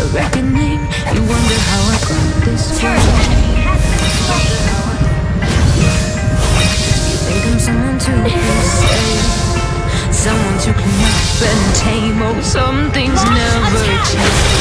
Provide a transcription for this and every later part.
a reckoning. You wonder how I got this far. You think I'm someone to be save, someone to clean up and tame. Oh, some things never change.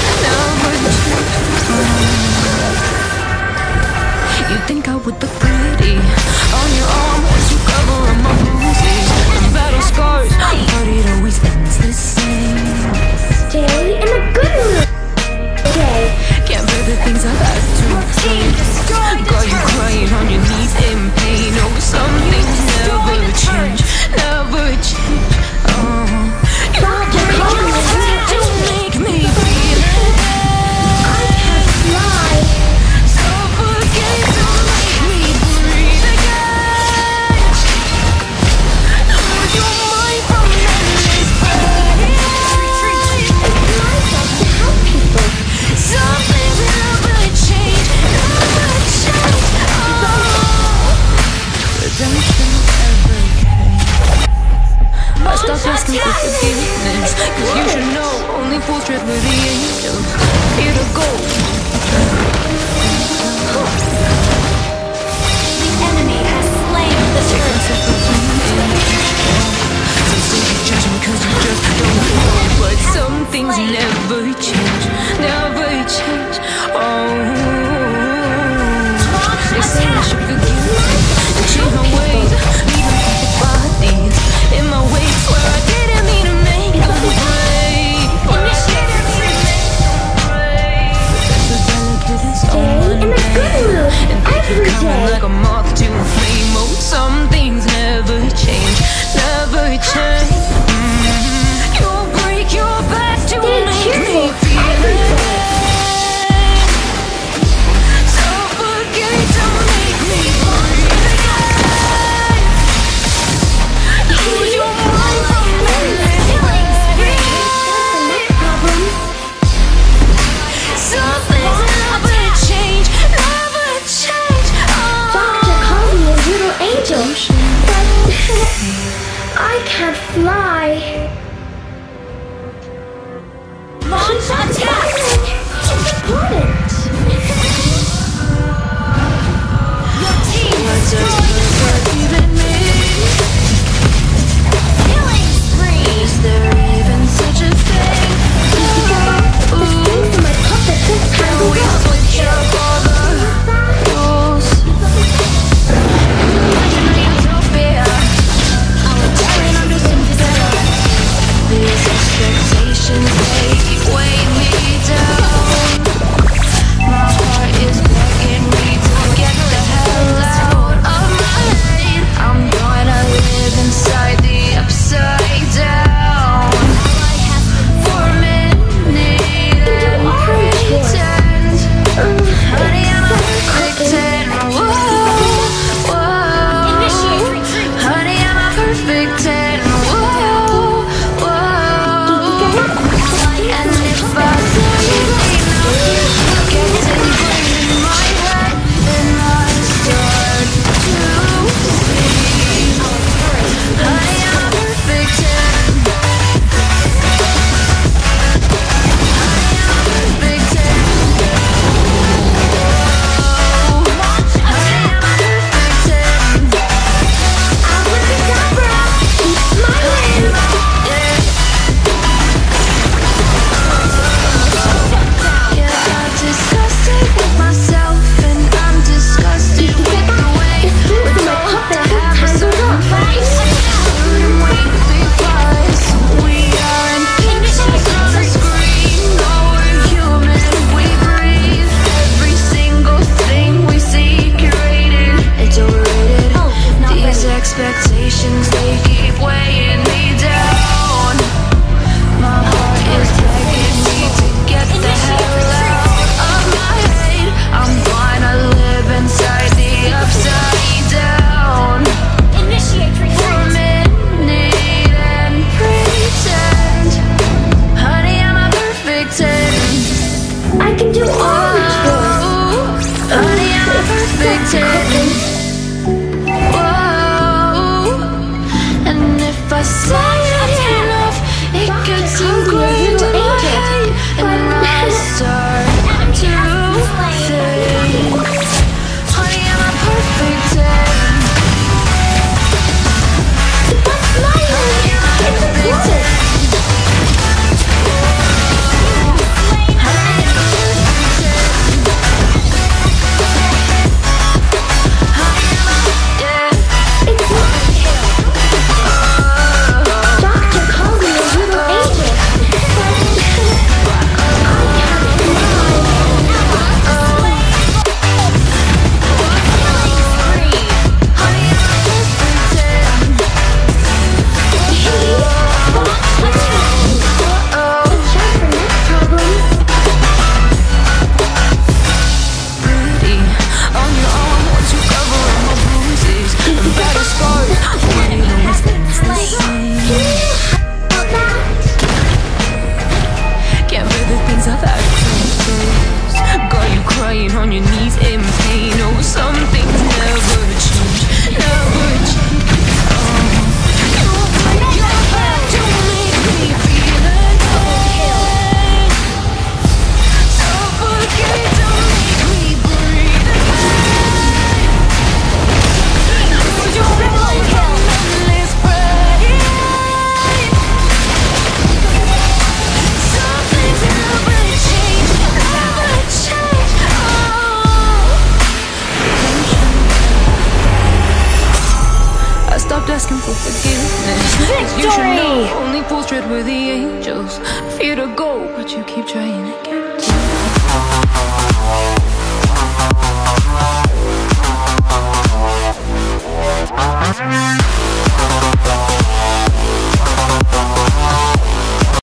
Should we be angels? It'll go. The enemy has slain the turret. Judge you just don't know. But some things never change. Now can do all asking for forgiveness. You should know only fools tread with the angels. Fear to go, but you keep trying to get to. Thank